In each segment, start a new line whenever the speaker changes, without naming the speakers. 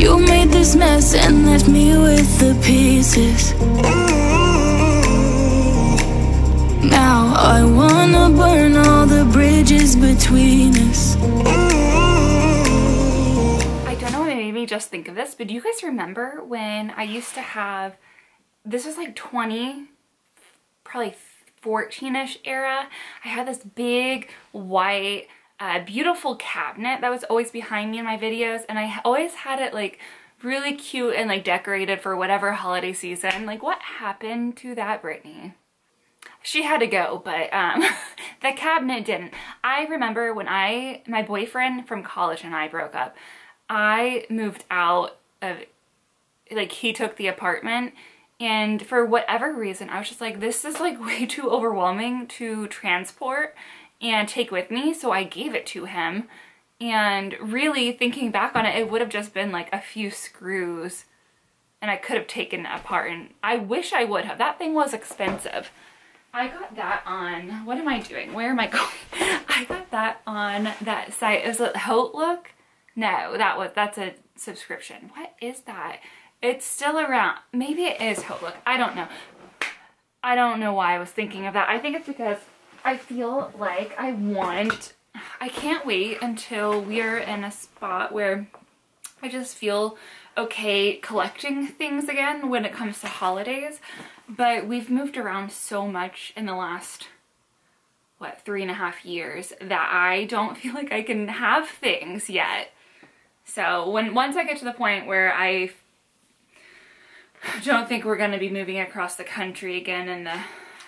You made this mess and left me with the pieces. Now I wanna burn all the bridges between us.
I don't know what made me just think of this, but do you guys remember when I used to have, this was like 20, probably 14-ish era. I had this big white uh, beautiful cabinet that was always behind me in my videos and I always had it like really cute and like decorated for whatever holiday season. Like what happened to that Brittany? She had to go, but um, the cabinet didn't. I remember when I, my boyfriend from college and I broke up, I moved out of, like he took the apartment and for whatever reason, I was just like, this is like way too overwhelming to transport and take with me. So I gave it to him. And really thinking back on it, it would have just been like a few screws and I could have taken it apart. And I wish I would have. That thing was expensive. I got that on, what am I doing? Where am I going? I got that on that site. Is it Look? No, that was, that's a subscription. What is that? It's still around. Maybe it is Look. I don't know. I don't know why I was thinking of that. I think it's because I feel like I want, I can't wait until we're in a spot where I just feel okay collecting things again when it comes to holidays. But we've moved around so much in the last, what, three and a half years that I don't feel like I can have things yet. So when once I get to the point where I don't think we're going to be moving across the country again in the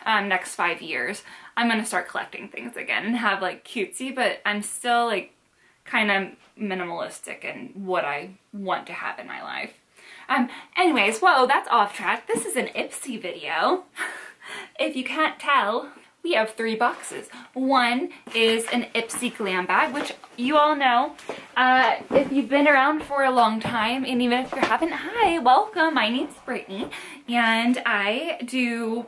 um, next five years, I'm to start collecting things again and have like cutesy, but I'm still like kind of minimalistic in what I want to have in my life. Um, anyways, whoa, that's off track. This is an Ipsy video. if you can't tell, we have three boxes. One is an Ipsy glam bag, which you all know. Uh, if you've been around for a long time, and even if you haven't, hi, welcome. My name's Brittany, and I do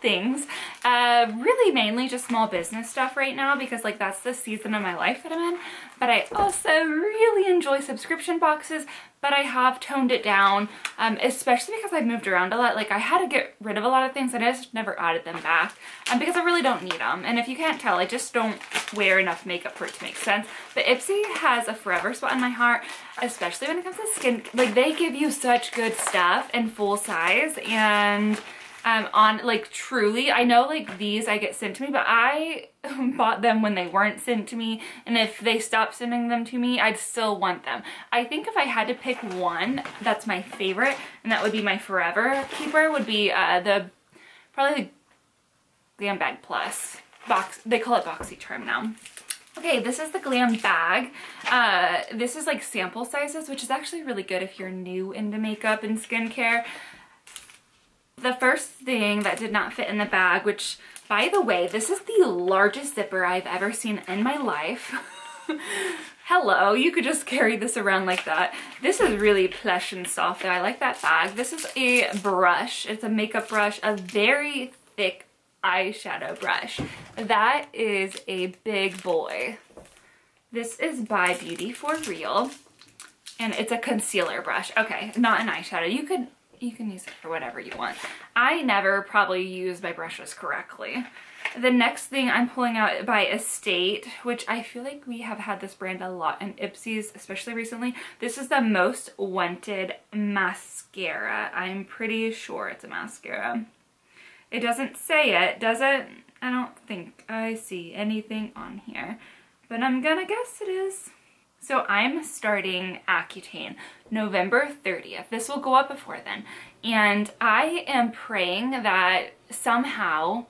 things. Uh, really mainly just small business stuff right now because like that's the season of my life that I'm in. But I also really enjoy subscription boxes, but I have toned it down, um, especially because I've moved around a lot. Like I had to get rid of a lot of things and I just never added them back um, because I really don't need them. And if you can't tell, I just don't wear enough makeup for it to make sense. But Ipsy has a forever spot in my heart, especially when it comes to skin. Like they give you such good stuff in full size and um, on like truly I know like these I get sent to me but I bought them when they weren't sent to me and if they stopped sending them to me I'd still want them I think if I had to pick one that's my favorite and that would be my forever keeper would be uh, the probably the Glam Bag Plus box they call it boxy BoxyCharm now Okay, this is the Glam bag. Uh, this is like sample sizes, which is actually really good if you're new into makeup and skincare. The first thing that did not fit in the bag, which by the way, this is the largest zipper I've ever seen in my life. Hello, you could just carry this around like that. This is really plush and soft though. I like that bag. This is a brush. It's a makeup brush, a very thick eyeshadow brush. That is a big boy. This is by Beauty For Real and it's a concealer brush. Okay, not an eyeshadow. You could you can use it for whatever you want. I never probably use my brushes correctly. The next thing I'm pulling out by Estate, which I feel like we have had this brand a lot in Ipsy's, especially recently. This is the Most Wanted Mascara. I'm pretty sure it's a mascara. It doesn't say it, does it? I don't think I see anything on here, but I'm gonna guess it is. So I'm starting Accutane November 30th. This will go up before then. And I am praying that somehow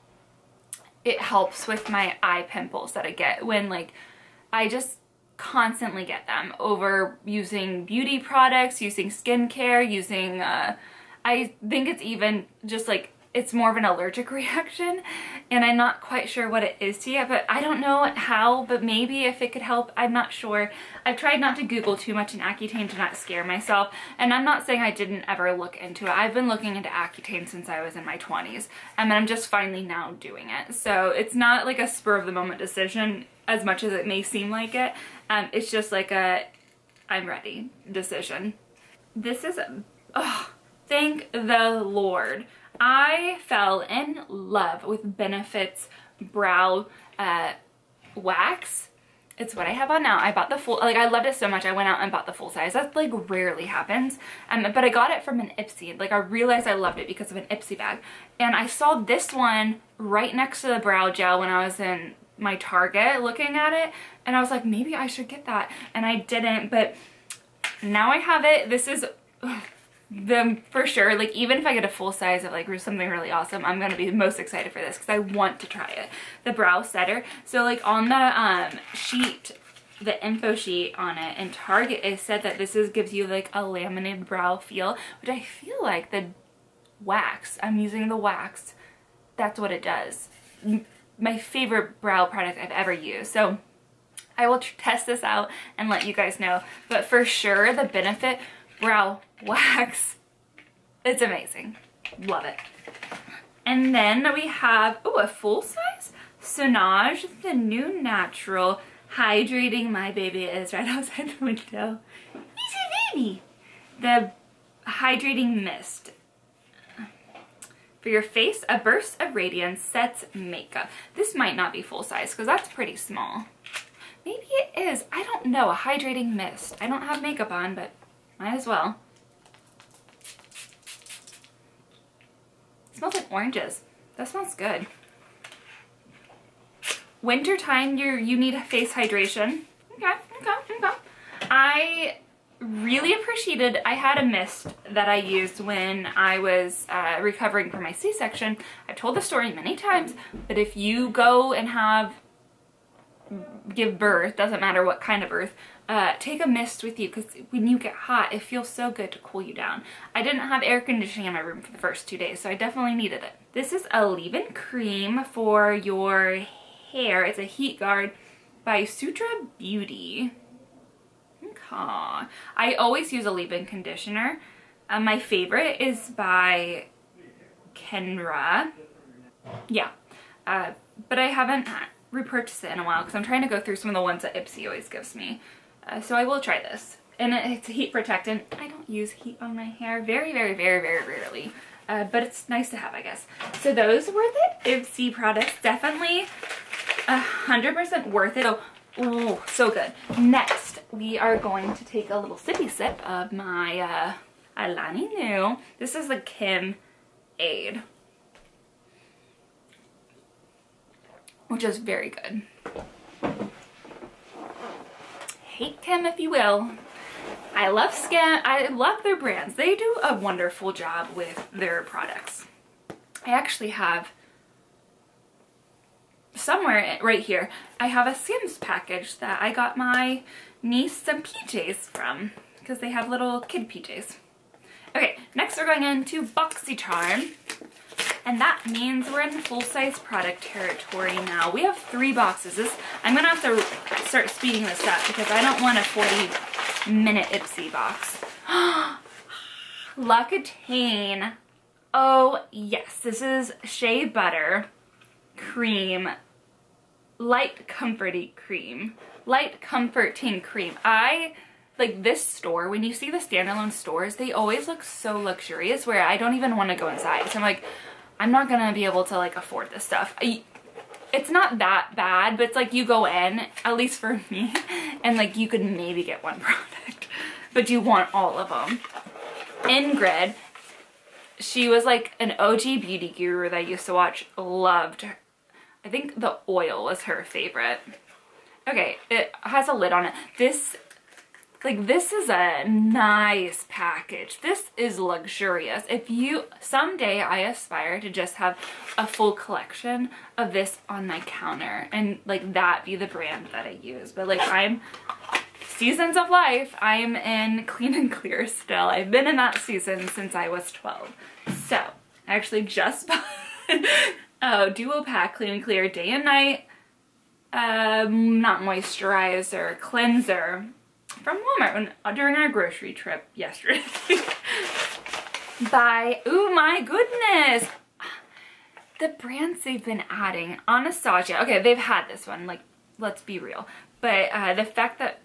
it helps with my eye pimples that I get when like I just constantly get them over using beauty products, using skincare, using uh, I think it's even just like it's more of an allergic reaction and I'm not quite sure what it is to yet but I don't know how but maybe if it could help I'm not sure. I've tried not to google too much in Accutane to not scare myself and I'm not saying I didn't ever look into it. I've been looking into Accutane since I was in my 20s and I'm just finally now doing it. So it's not like a spur of the moment decision as much as it may seem like it. Um, it's just like a I'm ready decision. This is, oh, thank the Lord. I fell in love with Benefit's Brow uh, Wax. It's what I have on now. I bought the full, like I loved it so much I went out and bought the full size. That like rarely happens. Um, but I got it from an Ipsy. Like I realized I loved it because of an Ipsy bag. And I saw this one right next to the brow gel when I was in my Target looking at it. And I was like, maybe I should get that. And I didn't, but now I have it. This is them for sure. Like even if I get a full size of like something really awesome I'm gonna be most excited for this because I want to try it. The brow setter. So like on the um sheet the info sheet on it and Target it said that this is gives you like a laminated brow feel which I feel like the wax I'm using the wax that's what it does. My favorite brow product I've ever used. So I will test this out and let you guys know. But for sure the benefit brow wax. It's amazing. Love it. And then we have, oh, a full size Sonage, the new natural hydrating my baby is right outside the window. He's a baby. The hydrating mist. For your face, a burst of radiance sets makeup. This might not be full size because that's pretty small. Maybe it is. I don't know. A hydrating mist. I don't have makeup on, but might as well. It smells like oranges. That smells good. Wintertime, you you need face hydration. Okay, okay, okay. I really appreciated, I had a mist that I used when I was uh, recovering from my C-section. I've told the story many times, but if you go and have, give birth, doesn't matter what kind of birth, uh, take a mist with you because when you get hot, it feels so good to cool you down. I didn't have air conditioning in my room for the first two days, so I definitely needed it. This is a leave-in cream for your hair. It's a heat guard by Sutra Beauty. Okay. I always use a leave-in conditioner. Uh, my favorite is by Kenra. Yeah. Uh, but I haven't repurchased it in a while because I'm trying to go through some of the ones that Ipsy always gives me. Uh, so I will try this. And it's a heat protectant. I don't use heat on my hair very, very, very, very rarely. Uh, but it's nice to have, I guess. So those were the Ipsy products. Definitely 100% worth it. Oh, ooh, so good. Next, we are going to take a little sippy sip of my uh, Alani Nu. This is the Kim Aid. Which is very good hate Kim if you will. I love Skin. I love their brands. They do a wonderful job with their products. I actually have somewhere right here, I have a Skims package that I got my niece some PJs from because they have little kid PJs. Okay, next we're going into BoxyCharm. And that means we're in full-size product territory now. We have three boxes. This, I'm going to have to start speeding this up because I don't want a 40-minute Ipsy box. L'Occitane. Oh, yes. This is Shea Butter Cream. Light Comforty Cream. Light Comforting Cream. I like this store, when you see the standalone stores, they always look so luxurious where I don't even want to go inside. So I'm like, I'm not gonna be able to like afford this stuff. I, it's not that bad, but it's like you go in, at least for me, and like you could maybe get one product, but you want all of them. Ingrid, she was like an OG beauty guru that I used to watch, loved her. I think the oil was her favorite. Okay, it has a lid on it. This like this is a nice package. This is luxurious. If you, someday I aspire to just have a full collection of this on my counter and like that be the brand that I use. But like I'm, seasons of life, I'm in clean and clear still. I've been in that season since I was 12. So I actually just bought a duo pack clean and clear day and night um, not moisturizer, cleanser, from Walmart uh, during our grocery trip yesterday. By, oh my goodness, the brands they've been adding, Anastasia, okay, they've had this one, like, let's be real. But uh, the fact that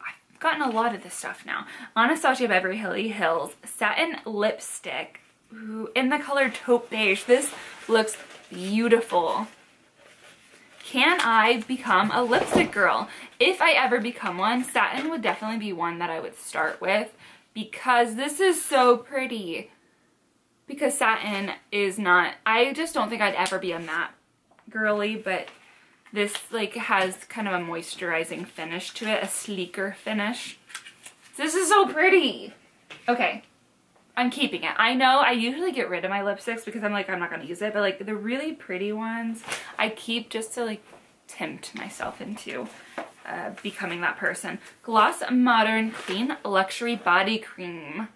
I've gotten a lot of this stuff now. Anastasia Beverly Hills Satin Lipstick Ooh, in the color taupe beige. This looks beautiful. Can I become a lipstick girl? If I ever become one, satin would definitely be one that I would start with because this is so pretty. Because satin is not, I just don't think I'd ever be a matte girly, but this like has kind of a moisturizing finish to it, a sleeker finish. This is so pretty. Okay, I'm keeping it. I know I usually get rid of my lipsticks because I'm like, I'm not going to use it. But like the really pretty ones, I keep just to like tempt myself into uh, becoming that person. Gloss Moderne Clean Luxury Body Cream.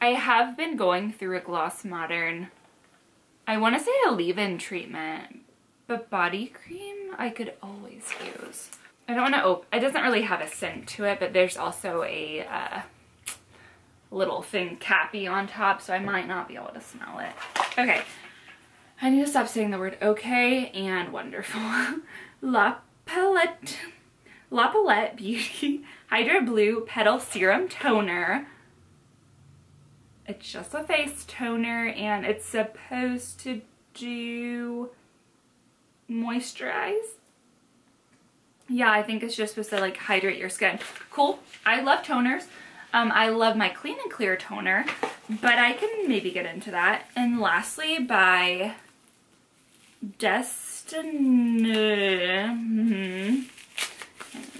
I have been going through a Gloss Moderne, I want to say a leave-in treatment, but body cream I could always use. I don't want to open, it doesn't really have a scent to it, but there's also a uh, little thing cappy on top, so I might not be able to smell it. Okay, I need to stop saying the word okay and wonderful. La Palette, La Palette Beauty Hydra Blue Petal Serum Toner. It's just a face toner and it's supposed to do moisturize. Yeah, I think it's just supposed to like hydrate your skin. Cool. I love toners. Um, I love my Clean and Clear toner, but I can maybe get into that. And lastly, by Destiny, mm -hmm.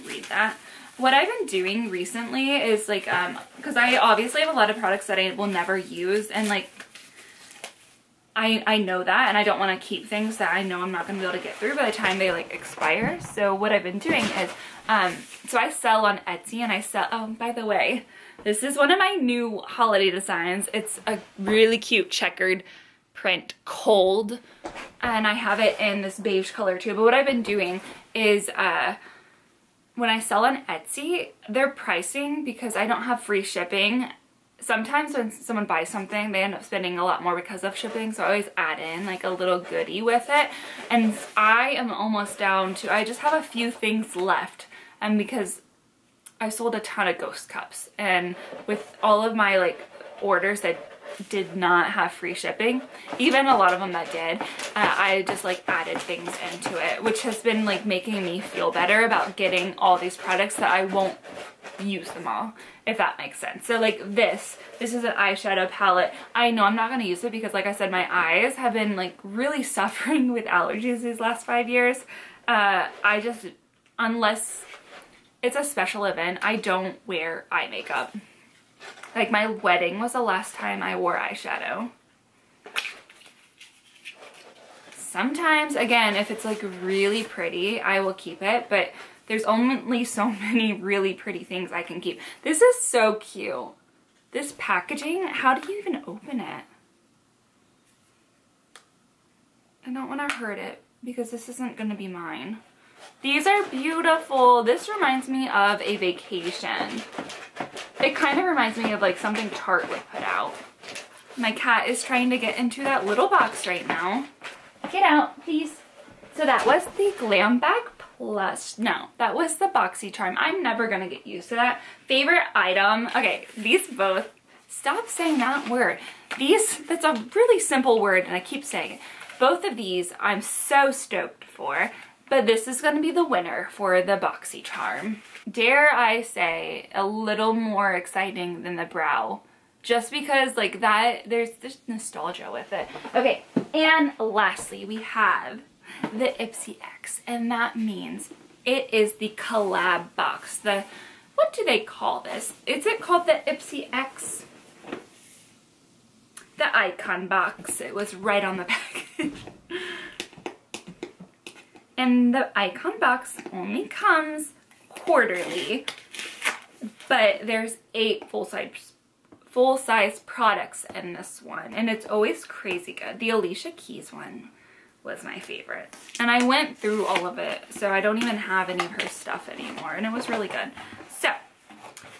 read that. What I've been doing recently is like, um, because I obviously have a lot of products that I will never use, and like, I, I know that and I don't want to keep things that I know I'm not going to be able to get through by the time they like expire. So what I've been doing is, um, so I sell on Etsy and I sell, oh, by the way, this is one of my new holiday designs. It's a really cute checkered print cold and I have it in this beige color too. But what I've been doing is uh, when I sell on Etsy, their pricing, because I don't have free shipping, sometimes when someone buys something, they end up spending a lot more because of shipping. So I always add in like a little goodie with it. And I am almost down to, I just have a few things left. And because I sold a ton of ghost cups and with all of my like orders that did not have free shipping even a lot of them that did uh, I just like added things into it which has been like making me feel better about getting all these products that I won't use them all if that makes sense so like this this is an eyeshadow palette I know I'm not going to use it because like I said my eyes have been like really suffering with allergies these last five years uh, I just unless it's a special event. I don't wear eye makeup. Like my wedding was the last time I wore eyeshadow. Sometimes, again, if it's like really pretty, I will keep it, but there's only so many really pretty things I can keep. This is so cute. This packaging, how do you even open it? I don't want to hurt it because this isn't going to be mine. These are beautiful. This reminds me of a vacation. It kind of reminds me of like something Tarte would put out. My cat is trying to get into that little box right now. Get out, please. So that was the Glam Bag Plus. No, that was the boxy charm. I'm never to get used to that. Favorite item. Okay, these both. Stop saying that word. These, that's a really simple word and I keep saying it. Both of these I'm so stoked for. But this is to be the winner for the BoxyCharm. Dare I say, a little more exciting than the brow. Just because like that, there's this nostalgia with it. Okay, and lastly we have the Ipsy X. And that means it is the collab box. The, what do they call this? Is it called the Ipsy X? The icon box. It was right on the package. And the icon box only comes quarterly, but there's eight full-size full-size products in this one, and it's always crazy good. The Alicia Keys one was my favorite. And I went through all of it, so I don't even have any of her stuff anymore, and it was really good. So,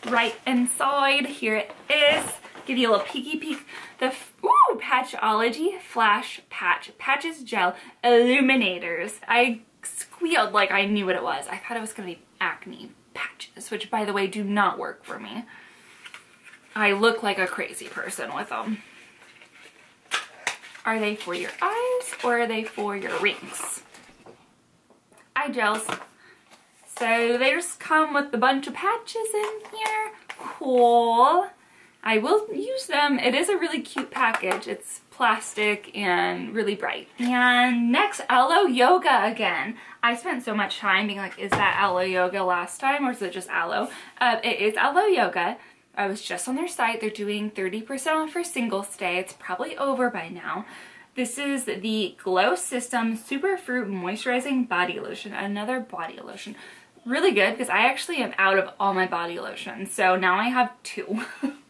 right inside, here it is. Give you a little peeky peek. The ooh, Patchology Flash Patch Patches Gel Illuminators. I squealed like I knew what it was. I thought it was going to be acne patches. patches, which by the way do not work for me. I look like a crazy person with them. Are they for your eyes or are they for your rings? Eye gels. So they just come with a bunch of patches in here. Cool. I will use them. It is a really cute package. It's plastic and really bright. And next, Alo Yoga again. I spent so much time being like, is that Alo Yoga last time or is it just Alo? Uh, it is Alo Yoga. I was just on their site. They're doing 30% off for Singles Day. It's probably over by now. This is the Glow System Superfruit Moisturizing Body Lotion. Another body lotion. Really good because I actually am out of all my body lotions. So now I have two.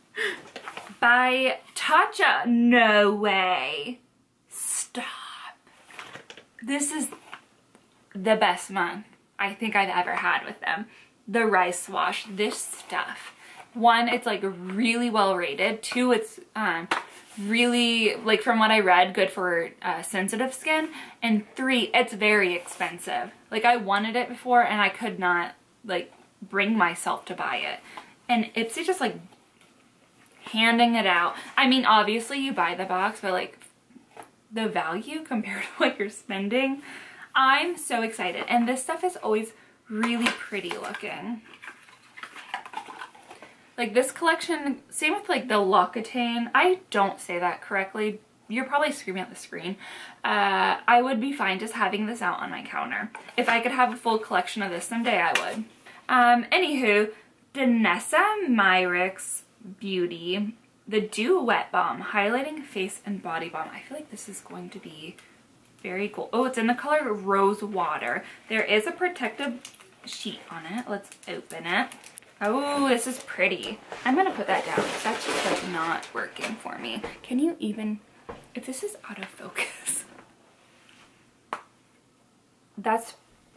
By Tatcha. No way. Stop. This is the best month I think I've ever had with them. The rice wash. This stuff one, it's like really well rated. Two, it's um, really, like from what I read, good for uh, sensitive skin. And three, it's very expensive. Like I wanted it before and I could not like bring myself to buy it. And Ipsy just like handing it out. I mean, obviously you buy the box, but like the value compared to what you're spending, I'm so excited. And this stuff is always really pretty looking. Like this collection, same with like the L'Occitane. I don't say that correctly. You're probably screaming at the screen. Uh, I would be fine just having this out on my counter. If I could have a full collection of this someday, I would. Um, anywho, Danessa Myricks Beauty, the Dew Wet Balm, Highlighting Face and Body Balm. I feel like this is going to be very cool. Oh, it's in the color Rose Water. There is a protective sheet on it. Let's open it. Oh, this is pretty. I'm gonna put that down that's just like not working for me. Can you even, if this is out of focus, that's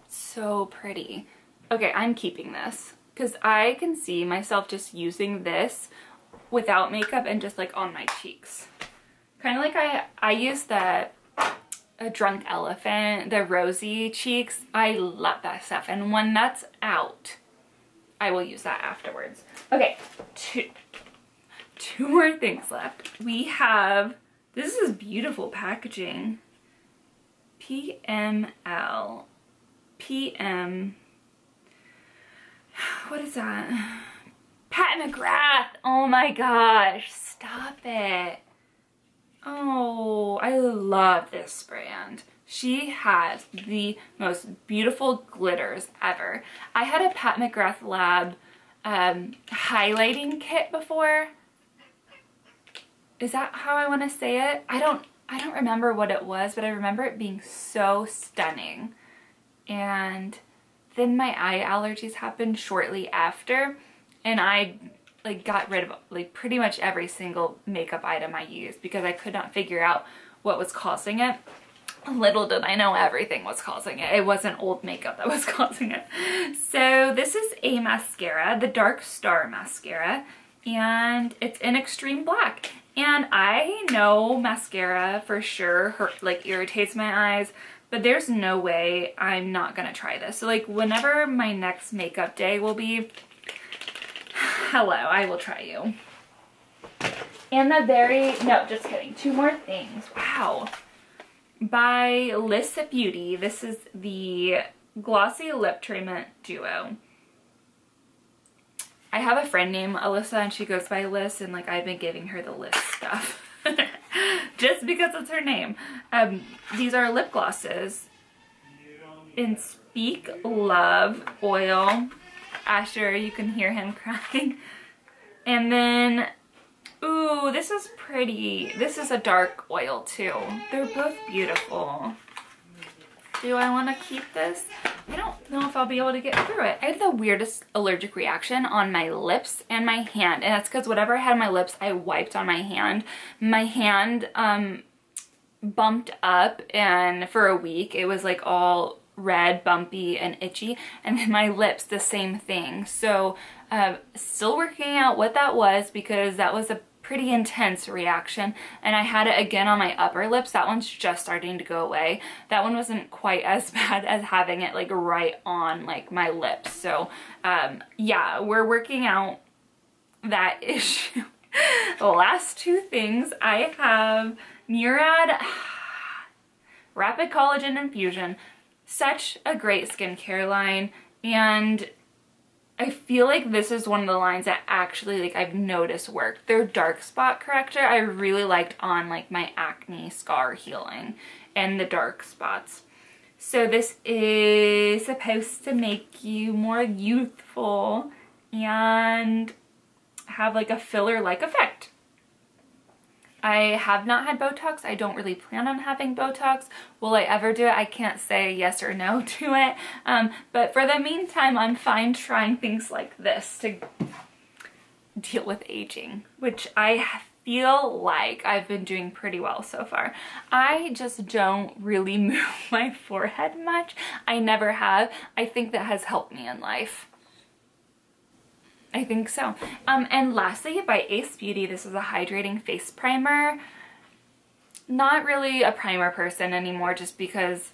so pretty. Okay, I'm keeping this because I can see myself just using this without makeup and just like on my cheeks. Kind of like I, I use that a drunk elephant, the rosy cheeks. I love that stuff. And when that's out, I will use that afterwards. Okay, two, two more things left. We have, this is beautiful packaging. PML, PM, what is that? Pat McGrath, oh my gosh, stop it. Oh, I love this brand. She has the most beautiful glitters ever. I had a Pat McGrath Lab um, highlighting kit before. Is that how I want to say it? I don't I don't remember what it was, but I remember it being so stunning. And then my eye allergies happened shortly after and I like got rid of like pretty much every single makeup item I used because I could not figure out what was causing it. Little did I know everything was causing it. It wasn't old makeup that was causing it. So this is a mascara, the Dark Star mascara, and it's in extreme black. And I know mascara for sure hurt, like irritates my eyes, but there's no way I'm not gonna try this. So like whenever my next makeup day will be, hello, I will try you. And the very, no, just kidding, two more things. Wow by Lys Beauty. This is the Glossy Lip Treatment Duo. I have a friend named Alyssa and she goes by Liss and like I've been giving her the Liss stuff. Just because it's her name. Um, these are lip glosses in Speak Love Oil. Asher, you can hear him crying. And then Ooh, this is pretty. This is a dark oil too. They're both beautiful. Do I want to keep this? I don't know if I'll be able to get through it. I had the weirdest allergic reaction on my lips and my hand. And that's because whatever I had on my lips, I wiped on my hand. My hand um, bumped up and for a week it was like all red, bumpy, and itchy. And then my lips, the same thing. So uh, still working out what that was because that was a pretty intense reaction. And I had it again on my upper lips. That one's just starting to go away. That one wasn't quite as bad as having it like right on like my lips. So um, yeah, we're working out that issue. the last two things I have Murad Rapid Collagen Infusion. Such a great skincare line and I feel like this is one of the lines that actually like I've noticed worked. Their dark spot corrector I really liked on like my acne scar healing and the dark spots. So this is supposed to make you more youthful and have like a filler-like effect. I have not had Botox. I don't really plan on having Botox. Will I ever do it? I can't say yes or no to it. Um, but for the meantime, I'm fine trying things like this to deal with aging, which I feel like I've been doing pretty well so far. I just don't really move my forehead much. I never have. I think that has helped me in life. I think so. Um, and lastly, by Ace Beauty, this is a hydrating face primer. Not really a primer person anymore just because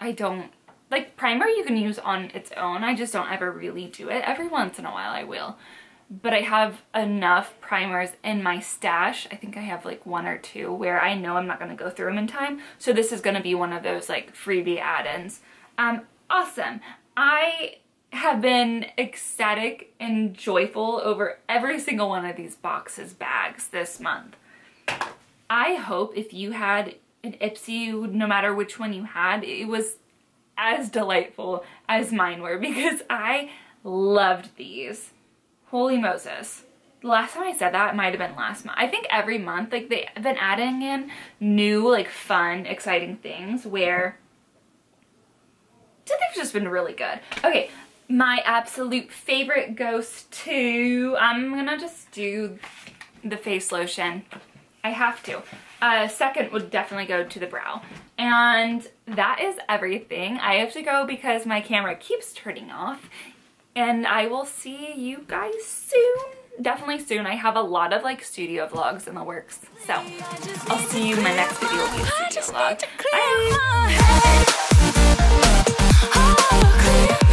I don't, like primer you can use on its own. I just don't ever really do it. Every once in a while I will. But I have enough primers in my stash. I think I have like one or two where I know I'm not going to go through them in time. So this is going to be one of those like freebie add-ins. Um, awesome. I have been ecstatic and joyful over every single one of these boxes bags this month. I hope if you had an Ipsy, no matter which one you had, it was as delightful as mine were because I loved these. Holy Moses. The last time I said that might have been last month. I think every month, like they've been adding in new, like fun, exciting things where they've just been really good. Okay, my absolute favorite goes to, I'm gonna just do the face lotion. I have to. Uh, second would definitely go to the brow. And that is everything. I have to go because my camera keeps turning off. And I will see you guys soon. Definitely soon. I have a lot of like studio vlogs in the works. So I'll see you in my next video will be a studio vlog. Bye!